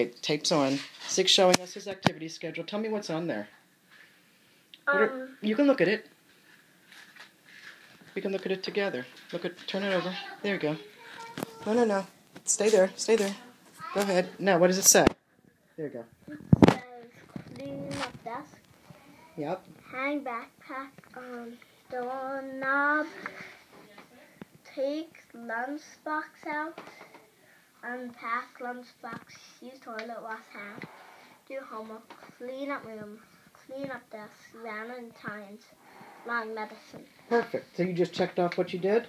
Okay, tape's on. Six showing us his activity schedule. Tell me what's on there. What are- Um, you can look at it. We can look at it together. Look at, turn it over. There you go. No, no, no. Stay there. Stay there. Go ahead. Now, what does it say? There you go. says clean up desk, Yep. hang backpack on doorknob, take lunchbox out, unpack lunchbox, use toilet, wash hands, do homework, clean up room, clean up desk, Valentine's, long medicine. Perfect. So you just checked off what you did?